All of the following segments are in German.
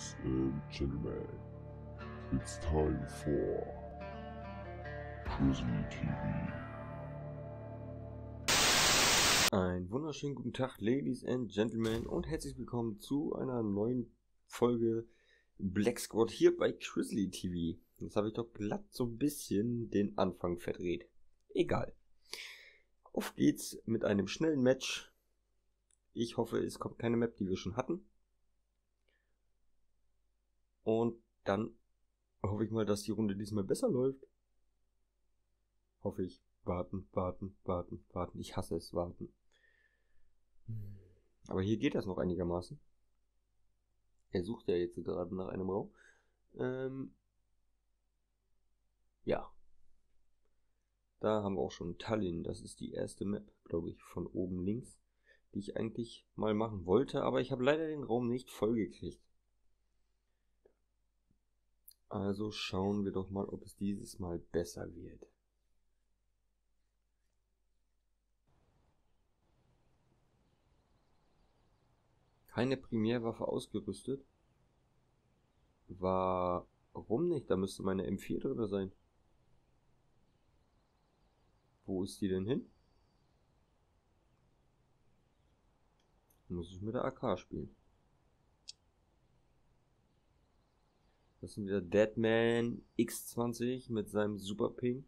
Ladies and gentlemen, it's time for Grizzly TV. Einen wunderschönen guten Tag, Ladies and Gentlemen, und herzlich willkommen zu einer neuen Folge Black Squad hier bei Grizzly TV. Jetzt habe ich doch glatt so ein bisschen den Anfang verdreht. Egal. Auf geht's mit einem schnellen Match. Ich hoffe, es kommt keine Map, die wir schon hatten. Und dann hoffe ich mal, dass die Runde diesmal besser läuft. Hoffe ich. Warten, warten, warten, warten. Ich hasse es, warten. Aber hier geht das noch einigermaßen. Er sucht ja jetzt gerade nach einem Raum. Ähm, ja. Da haben wir auch schon Tallinn. Das ist die erste Map, glaube ich, von oben links, die ich eigentlich mal machen wollte, aber ich habe leider den Raum nicht vollgekriegt. Also schauen wir doch mal, ob es dieses Mal besser wird. Keine Primärwaffe ausgerüstet. Warum nicht? Da müsste meine M4 drin sein. Wo ist die denn hin? Muss ich mit der AK spielen. Das sind wieder Deadman X20 mit seinem Super Ping.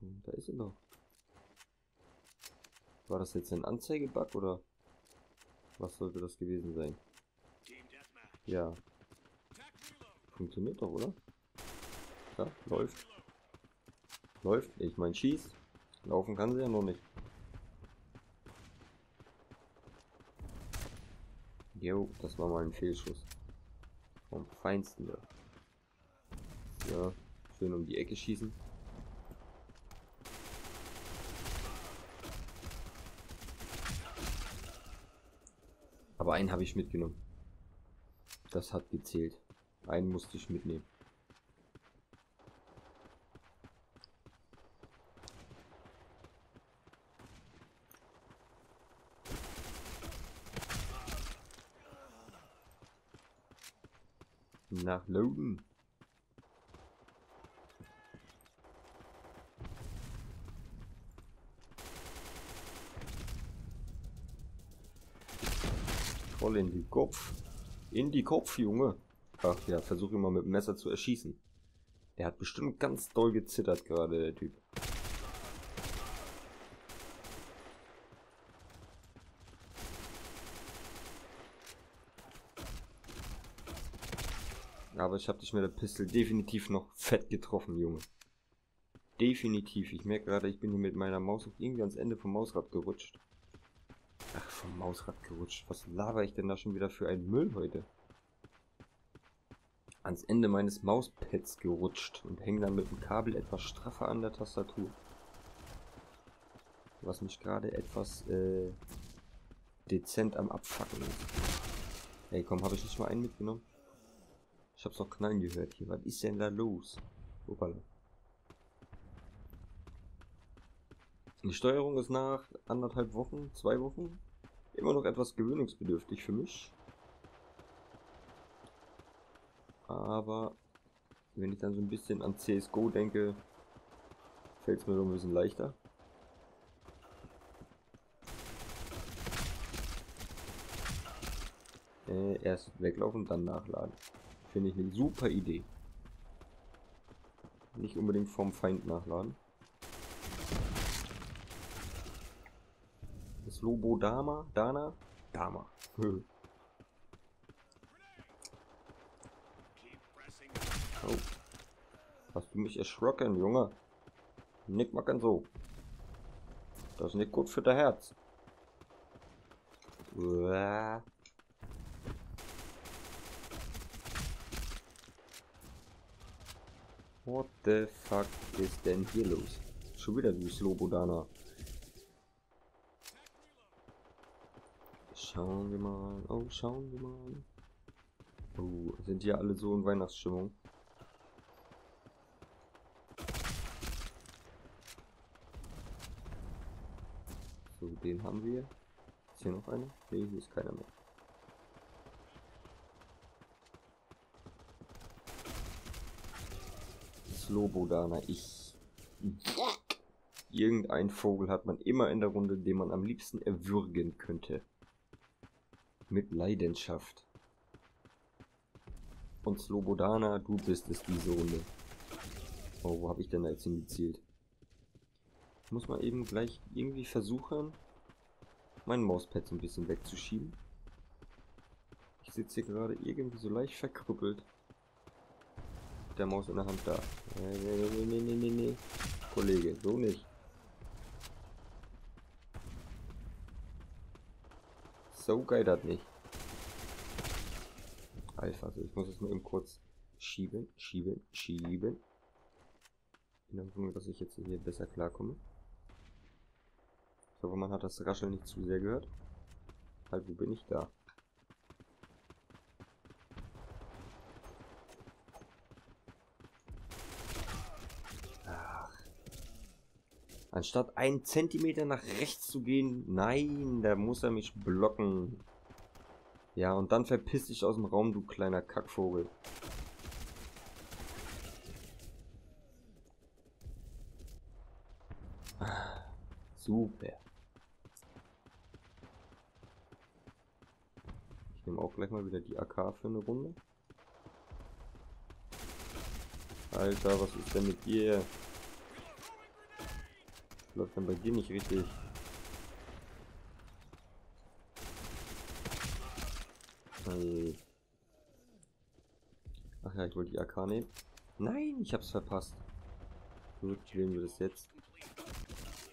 Und da ist er noch. War das jetzt ein Anzeigebug oder was sollte das gewesen sein? Ja. Funktioniert doch, oder? Ja, läuft. Läuft. Ich mein, schießt. Laufen kann sie ja noch nicht. Jo, das war mal ein Fehlschuss. Vom Feinsten da. Ja, schön um die Ecke schießen. Aber einen habe ich mitgenommen. Das hat gezählt. Einen musste ich mitnehmen. Nachladen. Voll in die Kopf. In die Kopf, Junge. Ach ja, versuch ihn mal mit dem Messer zu erschießen. Der hat bestimmt ganz doll gezittert gerade, der Typ. Aber ich habe dich mit der Pistole definitiv noch fett getroffen, Junge. Definitiv. Ich merke gerade, ich bin hier mit meiner Maus irgendwie ans Ende vom Mausrad gerutscht. Ach, vom Mausrad gerutscht. Was laber ich denn da schon wieder für einen Müll heute? Ans Ende meines Mauspads gerutscht und hänge dann mit dem Kabel etwas straffer an der Tastatur. Was mich gerade etwas äh, dezent am Abfacken ist. Ey, komm, habe ich nicht mal einen mitgenommen? Ich hab's noch knallen gehört hier. Was ist denn da los? Opala. Die Steuerung ist nach anderthalb Wochen, zwei Wochen immer noch etwas gewöhnungsbedürftig für mich. Aber wenn ich dann so ein bisschen an CSGO denke, fällt es mir so ein bisschen leichter. Äh, erst weglaufen, dann nachladen. Finde ich eine super Idee. Nicht unbedingt vom Feind nachladen. Das Lobo Dama? Dana? Dama. oh. Hast du mich erschrocken, Junge? Nick machen so. Das ist nicht gut für das Herz. Uah. What the fuck ist denn hier los? Schon wieder du Slobodana. Schauen wir mal. Oh, schauen wir mal. Oh, sind hier alle so in Weihnachtsstimmung? So, den haben wir. Ist hier noch einer? Ne, hier ist keiner mehr. Slobodana. Ich. Irgendein Vogel hat man immer in der Runde, den man am liebsten erwürgen könnte. Mit Leidenschaft. Und Slobodana, du bist es diese Runde. Oh, wo habe ich denn da jetzt hingezielt? Muss mal eben gleich irgendwie versuchen, mein Mauspad so ein bisschen wegzuschieben. Ich sitze hier gerade irgendwie so leicht verkrüppelt. Mit der Maus in der Hand da. Nee, nee, nee, nee, nee, nee. Kollege, so nicht. So geil das nicht. Alpha, also ich muss es nur eben kurz schieben, schieben, schieben. In der Hoffnung, dass ich jetzt hier besser klarkomme. Ich hoffe, man hat das Rascheln nicht zu sehr gehört. Halt, wo bin ich da? Anstatt einen Zentimeter nach rechts zu gehen, nein, da muss er mich blocken. Ja, und dann verpiss dich aus dem Raum, du kleiner Kackvogel. Super. Ich nehme auch gleich mal wieder die AK für eine Runde. Alter, was ist denn mit dir? Läuft dann bei dir nicht richtig. Ach ja, ich wollte die AK nehmen. Nein, ich hab's verpasst. Gut, wählen wir das jetzt.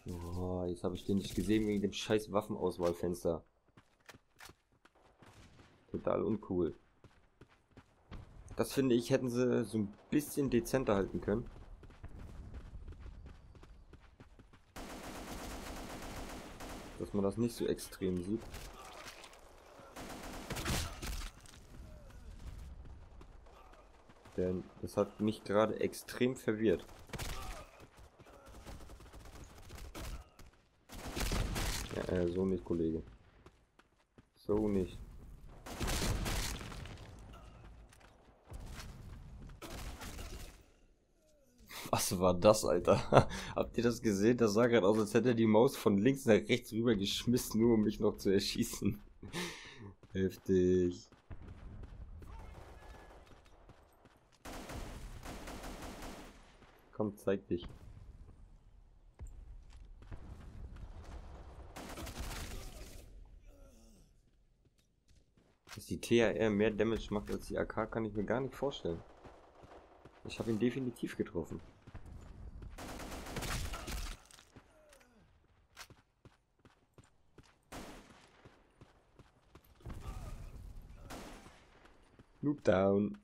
Oh, jetzt habe ich den nicht gesehen wegen dem scheiß Waffenauswahlfenster. Total uncool. Das finde ich, hätten sie so ein bisschen dezenter halten können. Dass man das nicht so extrem sieht. Denn das hat mich gerade extrem verwirrt. Ja, äh, so nicht, Kollege. So nicht. Was war das, Alter? Habt ihr das gesehen? Das sah gerade aus, als hätte er die Maus von links nach rechts rüber geschmissen, nur um mich noch zu erschießen. Heftig. Komm, zeig dich. Dass die THR mehr Damage macht als die AK, kann ich mir gar nicht vorstellen. Ich habe ihn definitiv getroffen. Loop down.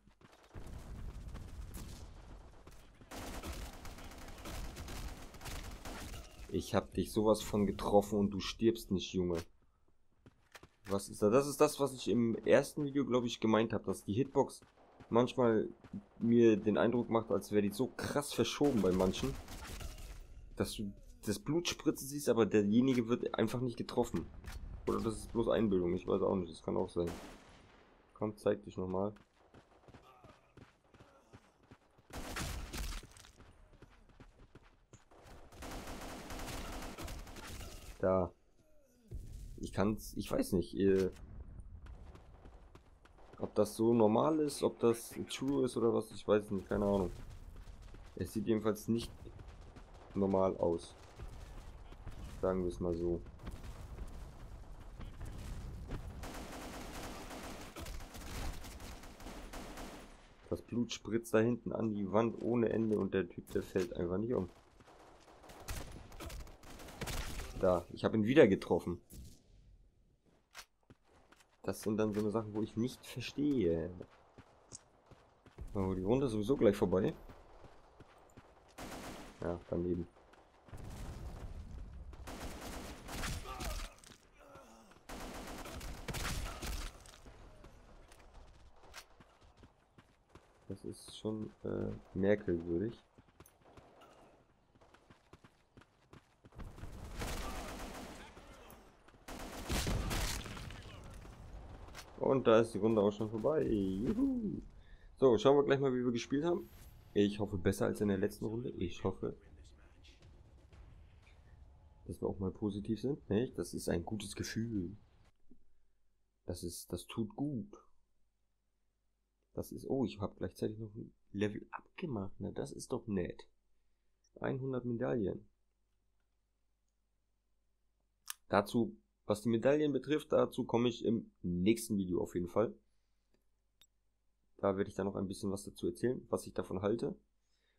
Ich hab dich sowas von getroffen und du stirbst nicht, Junge. Was ist da? Das ist das, was ich im ersten Video, glaube ich, gemeint habe, dass die Hitbox manchmal mir den Eindruck macht, als wäre die so krass verschoben bei manchen, dass du das Blut spritzen siehst, aber derjenige wird einfach nicht getroffen. Oder das ist bloß Einbildung, ich weiß auch nicht, das kann auch sein. Komm, zeig dich nochmal. Da. Ich kann's, ich weiß nicht, äh, ob das so normal ist, ob das true ist oder was, ich weiß nicht, keine Ahnung. Es sieht jedenfalls nicht normal aus. Sagen wir es mal so. Das Blut spritzt da hinten an die Wand ohne Ende und der Typ, der fällt einfach nicht um. Da, ich habe ihn wieder getroffen. Das sind dann so eine Sachen, wo ich nicht verstehe. Oh, die Runde ist sowieso gleich vorbei. Ja, daneben. Das ist schon äh, merkwürdig. Und da ist die Runde auch schon vorbei. Juhu. So, schauen wir gleich mal, wie wir gespielt haben. Ich hoffe besser als in der letzten Runde. Ich hoffe, dass wir auch mal positiv sind. Nicht? Das ist ein gutes Gefühl. Das ist, das tut gut. Das ist, oh, ich habe gleichzeitig noch ein Level abgemacht. Na, das ist doch nett. 100 Medaillen. Dazu, was die Medaillen betrifft, dazu komme ich im nächsten Video auf jeden Fall. Da werde ich dann noch ein bisschen was dazu erzählen, was ich davon halte.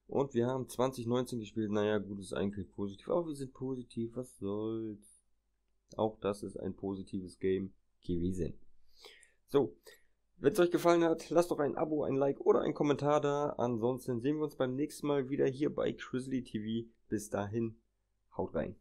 Und wir haben 2019 gespielt. Naja, gut, ist eigentlich positiv. Aber wir sind positiv, was soll's. Auch das ist ein positives Game gewesen. So, wenn es euch gefallen hat, lasst doch ein Abo, ein Like oder ein Kommentar da. Ansonsten sehen wir uns beim nächsten Mal wieder hier bei Grizzly TV. Bis dahin, haut rein.